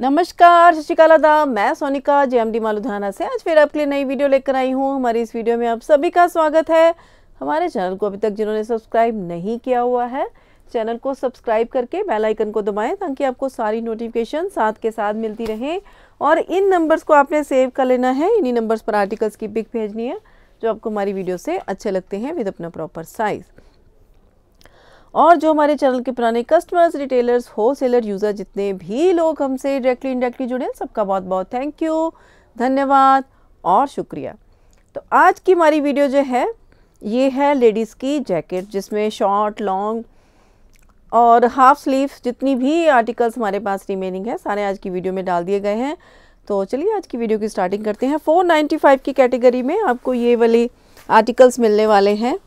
नमस्कार शशिकाला दा मैं सोनिका जे एम डी मालुधाना से आज फिर आपके लिए नई वीडियो लेकर आई हूँ। हमारी इस वीडियो में आप सभी का स्वागत है। हमारे चैनल को अभी तक जिन्होंने सब्सक्राइब नहीं किया हुआ है, चैनल को सब्सक्राइब करके बेल आइकन को दबाएँ ताकि आपको सारी नोटिफिकेशन साथ के साथ मिलती रहे। और इन नंबर्स को आपने सेव कर लेना है। इन्हीं नंबर्स पर आर्टिकल्स की पिक भेजनी है, जो आपको हमारी वीडियो से अच्छे लगते हैं विद अपना प्रॉपर साइज़। और जो हमारे चैनल के पुराने कस्टमर्स रिटेलर्स होलसेलर यूज़र जितने भी लोग हमसे डायरेक्टली इंडायरेक्टली जुड़े हैं, सबका बहुत बहुत थैंक यू धन्यवाद और शुक्रिया। तो आज की हमारी वीडियो जो है, ये है लेडीज़ की जैकेट जिसमें शॉर्ट लॉन्ग और हाफ़ स्लीव जितनी भी आर्टिकल्स हमारे पास रिमेनिंग है, सारे आज की वीडियो में डाल दिए गए हैं। तो चलिए आज की वीडियो की स्टार्टिंग करते हैं। 495 की कैटेगरी में आपको ये वाले आर्टिकल्स मिलने वाले हैं।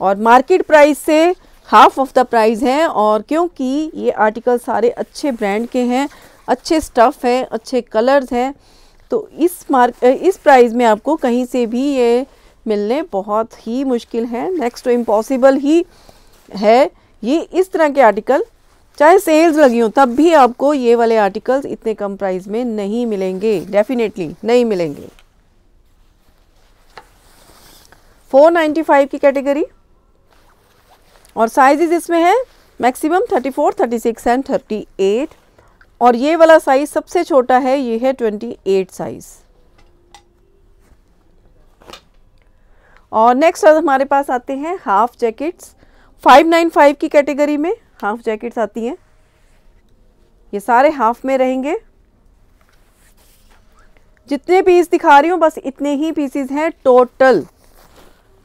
और मार्केट प्राइस से हाफ़ ऑफ़ द प्राइस हैं और क्योंकि ये आर्टिकल सारे अच्छे ब्रांड के हैं, अच्छे स्टफ़ हैं, अच्छे कलर्स हैं तो इस मार्क इस प्राइस में आपको कहीं से भी ये मिलने बहुत ही मुश्किल है। नेक्स्ट तो इम्पॉसिबल ही है। ये इस तरह के आर्टिकल चाहे सेल्स लगी हो, तब भी आपको ये वाले आर्टिकल्स इतने कम प्राइस में नहीं मिलेंगे। डेफिनेटली नहीं मिलेंगे। 495 की कैटेगरी और साइजेस इसमें है मैक्सिमम 34, 36 एंड 38 और ये वाला साइज़ सबसे छोटा है ये है 28 साइज़ और नेक्स्ट हमारे पास आते हैं हाफ़ जैकेट्स 595 की कैटेगरी में हाफ़ जैकेट्स आती हैं। ये सारे हाफ़ में रहेंगे। जितने पीस दिखा रही हूँ बस इतने ही पीसीज हैं टोटल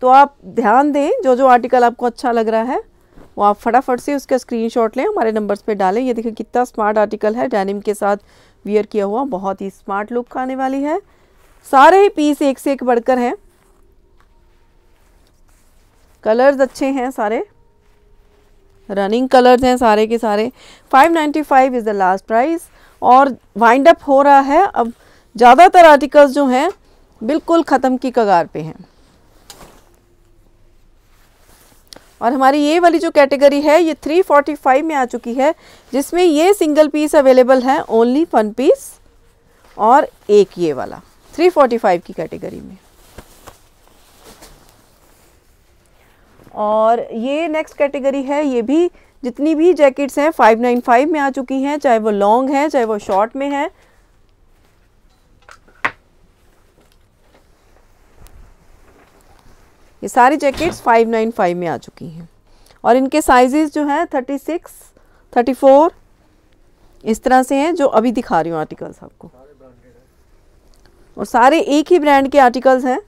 तो आप ध्यान दें जो जो आर्टिकल आपको अच्छा लग रहा है, वो आप फटाफट से उसका स्क्रीनशॉट लें, हमारे नंबर्स पे डालें। ये देखिए कितना स्मार्ट आर्टिकल है डेनिम के साथ वियर किया हुआ, बहुत ही स्मार्ट लुक आने वाली है। सारे ही पीस एक से एक बढ़कर हैं। कलर्स अच्छे हैं सारे। रनिंग कलर्स हैं सारे के सारे। 595 इज़ द लास्ट प्राइस और वाइंड अप हो रहा है, अब ज़्यादातर आर्टिकल्स जो हैं, बिल्कुल ख़त्म की कगार पे हैं। और हमारी ये वाली जो कैटेगरी है, ये 345 में आ चुकी है, जिसमें ये सिंगल पीस अवेलेबल है ओनली वन पीस और एक ये वाला 345 की कैटेगरी में। और ये नेक्स्ट कैटेगरी है, ये भी जितनी भी जैकेट्स हैं 595 में आ चुकी हैं, चाहे वो लॉन्ग है, चाहे वो शॉर्ट में है ये सारी जैकेट्स 595 में आ चुकी हैं। और इनके साइजेस जो हैं 36, 34 इस तरह से हैं जो अभी दिखा रही हूँ आर्टिकल्स आपको। और सारे एक ही ब्रांड के आर्टिकल्स हैं।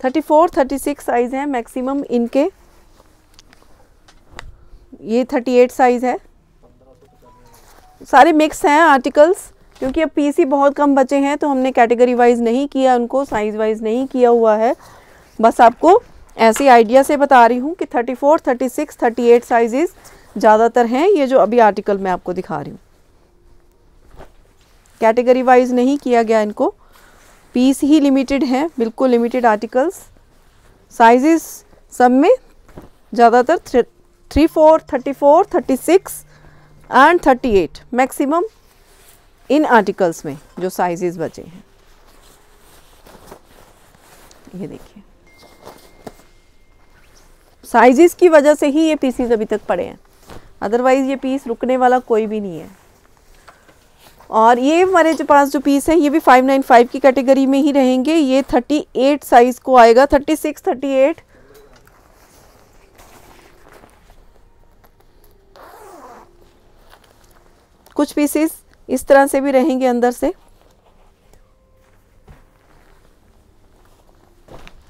34, 36 साइज़ है मैक्सिमम इनके। ये 38 साइज़ है। सारे मिक्स हैं आर्टिकल्स क्योंकि अब पीसी बहुत कम बचे हैं तो हमने कैटेगरी वाइज नहीं किया उनको साइज़ वाइज नहीं किया हुआ है। बस आपको ऐसे आइडिया से बता रही हूँ कि 34, 36, 38 साइजेस ज़्यादातर हैं ये जो अभी आर्टिकल मैं आपको दिखा रही हूँ। कैटेगरी वाइज नहीं किया गया इनको। पीस ही लिमिटेड हैं बिल्कुल लिमिटेड आर्टिकल्स साइजेस सब में ज़्यादातर three four thirty four thirty six and thirty eight maximum in articles में जो साइजेस बचे हैं। ये देखिए। साइजेस की वजह से ही ये पीसीज अभी तक पड़े हैं। अदरवाइज़ ये पीस रुकने वाला कोई भी नहीं है। और ये हमारे जो पास जो पीस है, ये भी 595 की कैटेगरी में ही रहेंगे। ये 38 साइज़ को आएगा। 36 38 कुछ पीसेस इस तरह से भी रहेंगे अंदर से।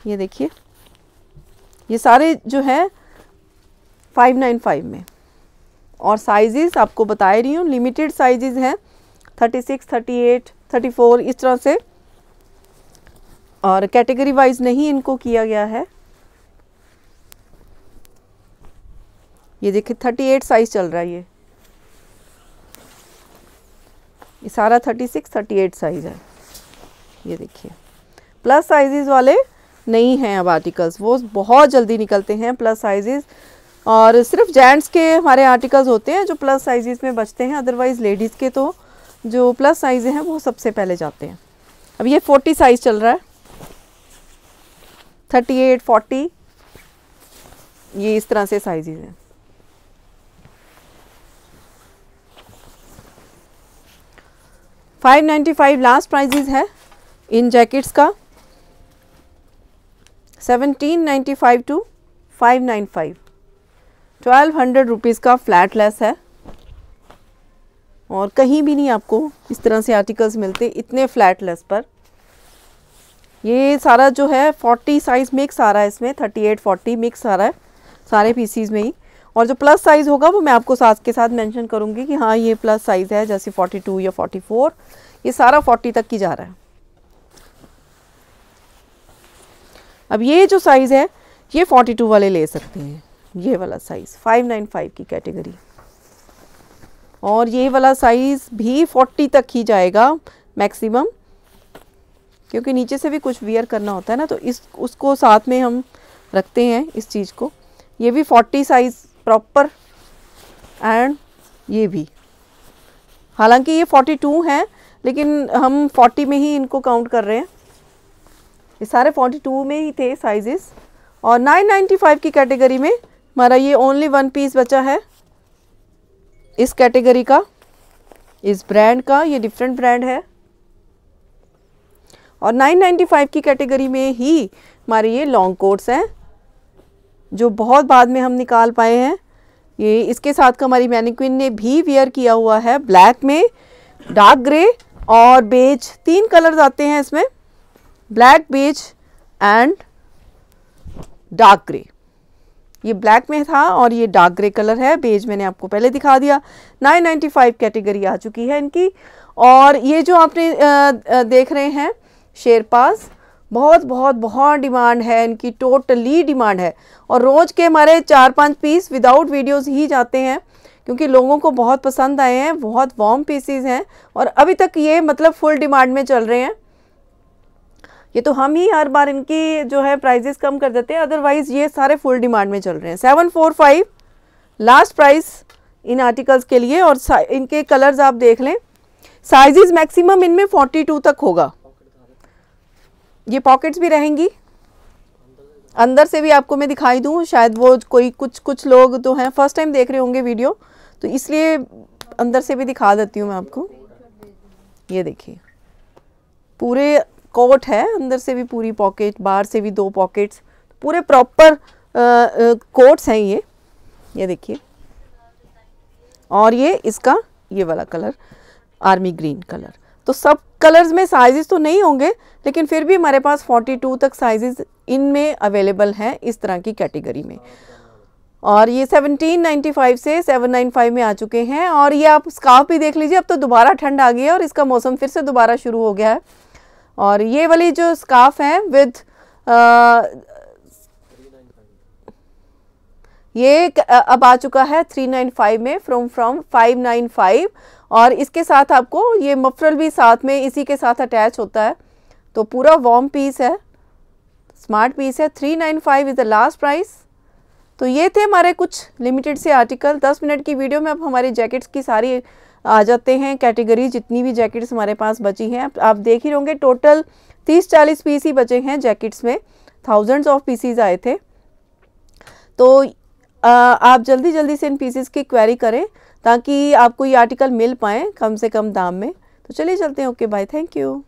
ये देखिए ये सारे जो है 595 में। और साइजेस आपको बता रही हूँ लिमिटेड साइजेस हैं 36, 38, 34 इस तरह से। और कैटेगरी वाइज नहीं इनको किया गया है। ये देखिए 38 साइज़ चल रहा है ये। ये सारा 36, 38 साइज़ है। ये देखिए। प्लस साइजेस वाले नहीं हैं अब आर्टिकल्स वो बहुत जल्दी निकलते हैं प्लस साइजेस और सिर्फ़ जेंट्स के हमारे आर्टिकल्स होते हैं जो प्लस साइज़ में बचते हैं। अदरवाइज़ लेडीज़ के तो जो प्लस साइज़ हैं वो सबसे पहले जाते हैं। अब ये फोर्टी साइज़ चल रहा है। थर्टी एट फोर्टी ये इस तरह से साइज़ हैं। Five ninety five last prices है इन जैकेट्स का। Seventeen ninety five to five nine five. Twelve hundred rupees का फ्लैट लेस है। और कहीं भी नहीं आपको इस तरह से आर्टिकल्स मिलते इतने फ्लैट लेस पर। ये सारा जो है फोर्टी साइज़ मिक्स आ रहा है इसमें थर्टी एट फोर्टी मिक्स आ रहा है सारे पीसीज में ही। और जो प्लस साइज़ होगा वो मैं आपको साथ के साथ मेंशन करूँगी कि हाँ ये प्लस साइज़ है, जैसे 42 या 44 ये सारा 40 तक की जा रहा है। अब ये जो साइज़ है, ये 42 वाले ले सकते हैं। ये वाला साइज़ 595 की कैटेगरी और ये वाला साइज़ भी 40 तक ही जाएगा मैक्सिमम क्योंकि नीचे से भी कुछ वियर करना होता है ना तो इस, उसको साथ में हम रखते हैं इस चीज़ को। ये भी 40 साइज़ प्रॉपर एंड ये भी। हालाँकि ये 42 हैं, लेकिन हम 40 में ही इनको काउंट कर रहे हैं। ये सारे 42 में ही थे साइजेस और 995 की कैटेगरी में हमारा ये ओनली वन पीस बचा है। इस कैटेगरी का, इस ब्रांड का, ये डिफरेंट ब्रांड है। और 995 की कैटेगरी में ही हमारे ये लॉन्ग कोट्स हैं। जो बहुत बाद में हम निकाल पाए हैं, ये इसके साथ का हमारी मैनिक्विन ने भी वेयर किया हुआ है ब्लैक में डार्क ग्रे और बेज तीन कलर्स आते हैं इसमें black beige and dark grey ये ब्लैक में था और ये डार्क ग्रे कलर है बेज मैंने आपको पहले दिखा दिया 995 कैटेगरी आ चुकी है इनकी। और ये जो आपने देख रहे हैं शेरपास बहुत बहुत बहुत डिमांड है, इनकी टोटली डिमांड है। और रोज़ के हमारे चार पाँच पीस विदाउट वीडियोस ही जाते हैं, क्योंकि लोगों को बहुत पसंद आए हैं, बहुत वॉर्म पीसीज हैं, और अभी तक ये मतलब फुल डिमांड में चल रहे हैं। ये तो हम ही हर बार इनकी जो है प्राइजेस कम कर देते हैं अदरवाइज़ ये सारे फुल डिमांड में चल रहे हैं। Seven four five last price इन आर्टिकल्स के लिए, और इनके कलर्स आप देख लें। साइजेस मैक्सिमम इनमें फोर्टी टू तक होगा। ये पॉकेट्स भी रहेंगी? अंदर से भी आपको मैं दिखाई दूँ, शायद वो कोई कुछ कुछ लोग तो हैं फ़र्स्ट टाइम देख रहे होंगे वीडियो तो इसलिए अंदर से भी दिखा देती हूँ मैं आपको। ये देखिए, पूरे कोट है, अंदर से भी पूरी पॉकेट बाहर से भी दो पॉकेट्स पूरे प्रॉपर कोट्स हैं ये। ये देखिए, और ये इसका, ये वाला कलर आर्मी ग्रीन कलर तो सब कलर्स में साइजेस तो नहीं होंगे, लेकिन फिर भी हमारे पास 42 तक साइजेस इनमें अवेलेबल हैं इस तरह की कैटेगरी में। और ये 1795 से 795 में आ चुके हैं और ये आप स्काफ भी देख लीजिए, अब तो दोबारा ठंड आ गई है और इसका मौसम फिर से दोबारा शुरू हो गया है। और ये वाली जो स्काफ है विद ये अब आ चुका है 395 में फ्रॉम फ्रॉम 595 और इसके साथ आपको ये मफरल भी साथ में इसी के साथ अटैच होता है। तो पूरा वॉम पीस है स्मार्ट पीस है 395 इज़ द लास्ट प्राइस तो ये थे हमारे कुछ लिमिटेड से आर्टिकल 10 मिनट की वीडियो में अब हमारी जैकेट्स की सारी, आ जाते हैं कैटेगरी जितनी भी जैकेट्स हमारे पास बची हैं। आप देख ही होंगे टोटल 30-40 पीस ही बचे हैं जैकेट्स में। थाउजेंड्स ऑफ़ पीसीज आए थे। तो आप जल्दी जल्दी से इन पीसेस की क्वेरी करें ताकि आपको ये आर्टिकल मिल पाए कम से कम दाम में। तो चलिए चलते हैं। Okay bye thank you